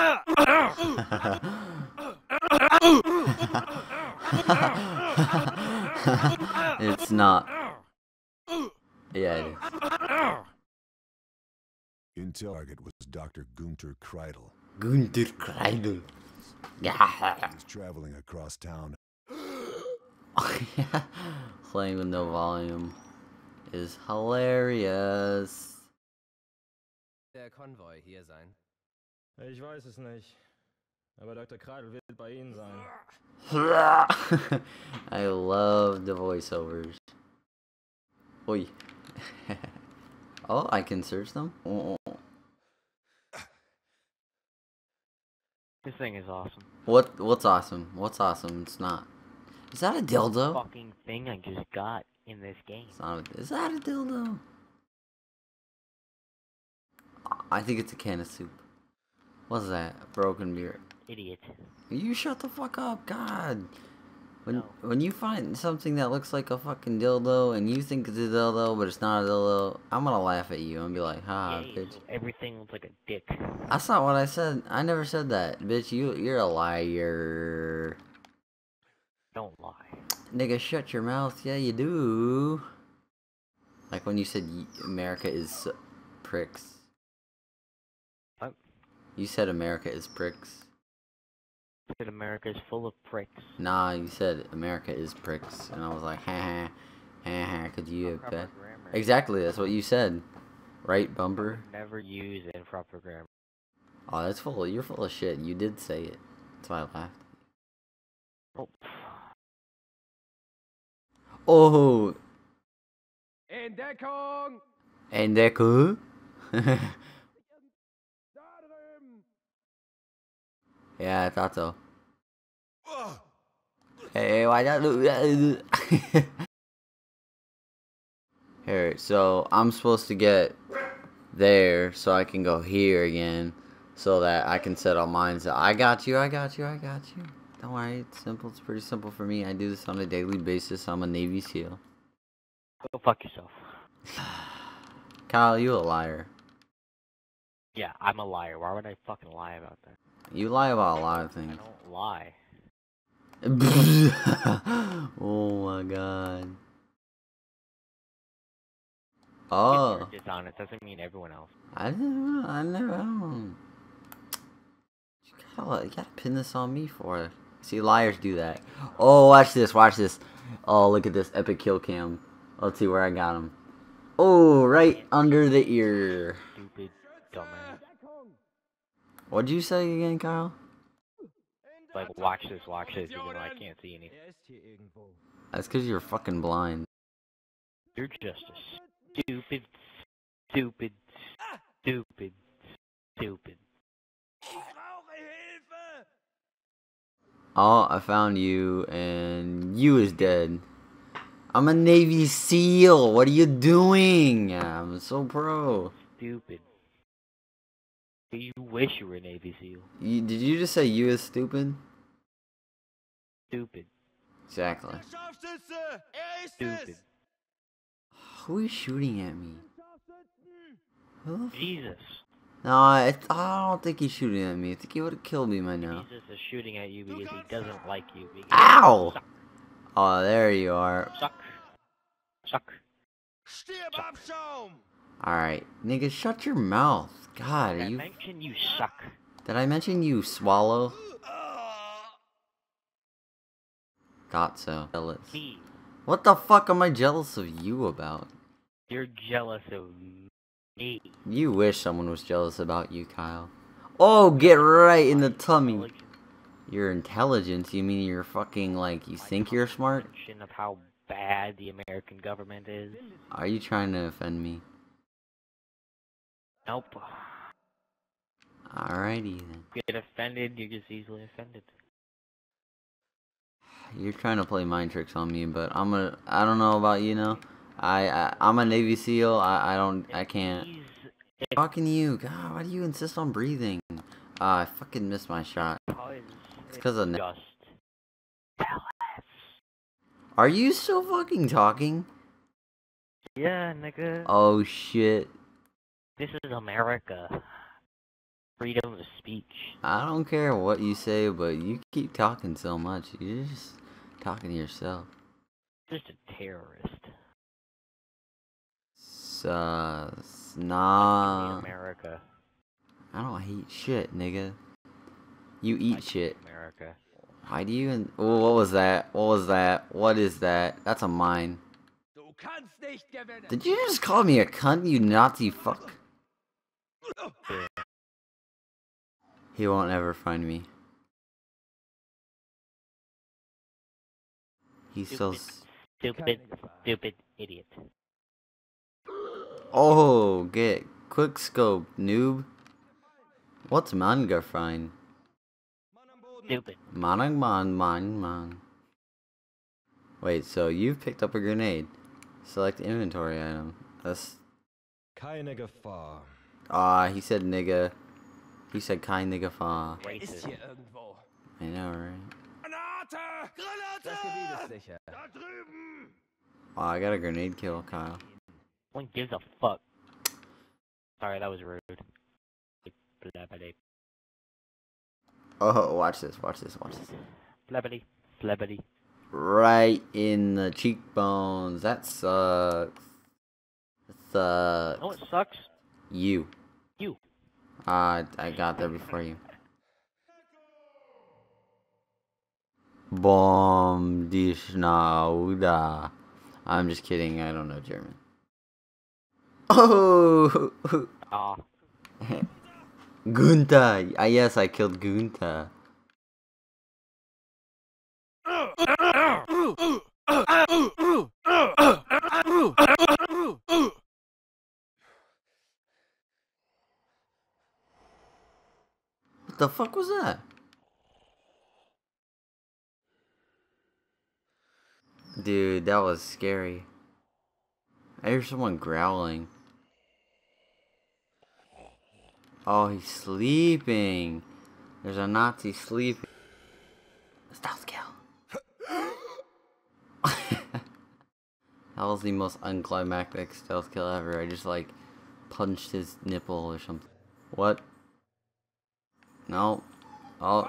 it's not. Yeah, it is. Intel target was Dr. Gunter Kreidel. Gunter Kreidel. Yeah. He's traveling across town. Playing with no volume is hilarious. Der Konvoi hier sein. Ich weiß es nicht. Aber Dr. Kreidel wird bei Ihnen sein. I love the voiceovers. Oi. oh, I can search them? Oh. This thing is awesome. What what's awesome? What's awesome? It's not. Is that a dildo? Fucking thing I just got in this game. It's not a, is that a dildo? I think it's a can of soup. What's that? A broken beer. Idiot. You shut the fuck up, God. When No. when you find something that looks like a fucking dildo and you think it's a dildo but it's not a dildo, I'm gonna laugh at you and be like, ha, Yay, bitch. everything looks like a dick. That's not what I said. I never said that, bitch. You you're a liar. Don't lie. Nigga, shut your mouth. Yeah, you do. Like when you said y- America is pricks. What? You said America is pricks. That America is full of pricks. Nah, you said America is pricks, and I was like, ha ha, ha ha. Could you have Proper bet? Exactly, that's what you said, right, Bumper? Never use improper grammar. Oh, that's full. You're full of shit. You did say it. That's why I laughed. Oh, Oh, Entdeckung! and that cool. yeah, I thought so. Hey, why not do that? Here, so I'm supposed to get there so I can go here again so that I can set all mines. I got you, I got you, I got you. Don't worry, it's simple. It's pretty simple for me. I do this on a daily basis. I'm a Navy SEAL. go fuck yourself. Kyle, you a liar. Yeah, I'm a liar. Why would I fucking lie about that? You lie about a lot of things. I don't lie. oh my god. Oh, you're dishonest doesn't mean everyone else. I didn't. Know. I never. I don't. You gotta, you gotta pin this on me for it. See, liars do that. Oh, watch this. Watch this. Oh, look at this epic kill cam. Let's see where I got him. Oh, right under the ear. Stupid dumbass. What'd you say again, Kyle? Like, watch this, watch this, even though I can't see anything. Ist hier irgendwo. That's because you're fucking blind. You're just a stupid, stupid, stupid, stupid. Oh, I found you, and you is dead. I'm a Navy SEAL. What are you doing? I'm so pro. Stupid. You wish you were a Navy SEAL. You, did you just say you is stupid? Stupid. Exactly. Stupid. Who is shooting at me? Who the f- Jesus. No, I, I don't think he's shooting at me. I think he would have killed me by now. Jesus is shooting at you because he doesn't like you. Ow! Suck. Oh, there you are. Suck. Suck. Alright. Nigga, shut your mouth. God, Did are I you... mention you suck? Did I mention you swallow? Thought so. Jealous. Me. What the fuck am I jealous of you about? You're jealous of me. You wish someone was jealous about you, Kyle. Oh, get right in the tummy. Your intelligence? You mean you're fucking like you my think you're smart? Of how bad the American government is. Are you trying to offend me? Nope. Alrighty then. Get offended, you're just easily offended. You're trying to play mind tricks on me, but I'm a. I don't know about you know. I, I I'm a Navy SEAL. I I don't. I can't. Talking to you. God, why do you insist on breathing? Ah, I fucking missed my shot. It's because of just. Are you still fucking talking? Yeah, nigga. Oh shit. This is America. freedom of speech. I don't care what you say, but you keep talking so much. You're just talking to yourself. Just a terrorist. S- uh, nah. America. I don't hate shit, nigga. You eat Like shit. America. Why do you even? Oh, what was that? What was that? What is that? That's a mine. Du kannst nicht gewinnen. Did you just call me a cunt, you Nazi fuck? He won't ever find me. He's so. Stupid. s- Stupid, stupid idiot. Oh, get quick scope, noob. What's manga find? Stupid. Manang man man man. Wait, so you've picked up a grenade. Select inventory item. That's Keine Gefahr. Ah, he said nigga. He said kind nigga fa. Ist Racist. hier irgendwo. I know, right? Granate! Granate! ist sicher. Da drüben! Oh, I got a grenade kill, Kyle. One gives a fuck. Sorry, that was rude. Oh, watch this, watch this, watch this. Blabity. Blabity. Right in the cheekbones. That sucks. That You know sucks. what sucks? You. You. Uh, I got there before you. Bom die Schnauda. I'm just kidding, I don't know German. Oh! Ah. Gunta! Ah, yes, I killed Gunta. What the fuck was that? Dude, that was scary. I hear someone growling. Oh, he's sleeping. There's a Nazi sleeping. Stealth kill. that was the most unclimactic stealth kill ever. I just like punched his nipple or something. What? No. Oh,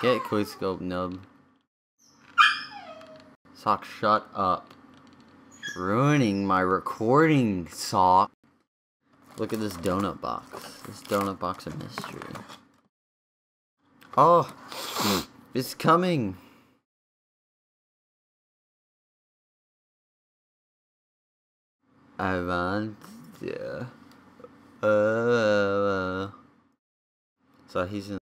get quickscope, nub. Sock, shut up. Ruining my recording, Sock. Look at this donut box. This donut box of mystery. Oh, it's coming. I want. Yeah. Uh. So he's in.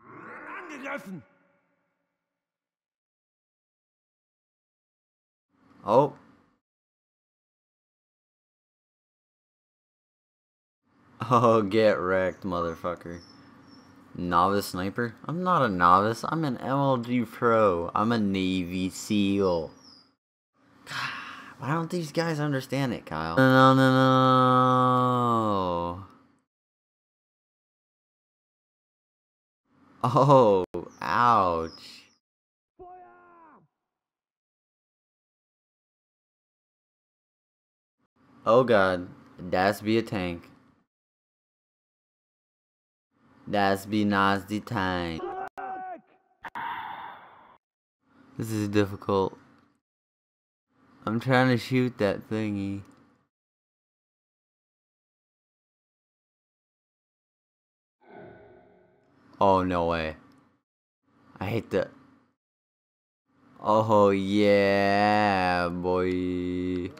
Angegriffen! Oh. Oh, get wrecked, motherfucker. Novice sniper? I'm not a novice. I'm an MLG pro. I'm a Navy SEAL. Why don't these guys understand it, Kyle? No, no, no. Oh, ouch. Oh god, that's be a tank. That's be nasty tank. This is difficult. I'm trying to shoot that thingy. Oh no way. I hate that. Oh yeah, boy.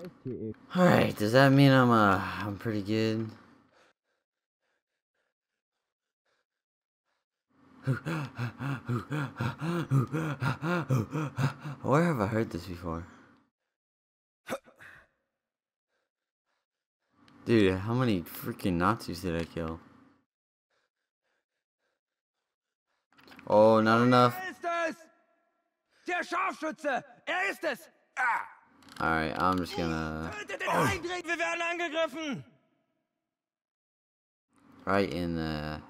Alright, does that mean I'm uh I'm pretty good? Where have I heard this before? Dude, how many freaking Nazis did I kill? Oh, not enough. Er ist es! Der Scharfschütze! Er ist es! Ah! Alright, I'm just gonna Tötet! Wir werden angegriffen! right in the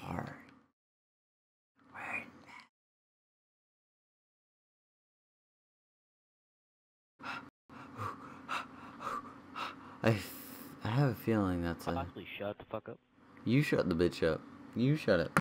heart. I, I have a feeling that's a. Possibly shut the fuck up. You shut the bitch up. You shut it.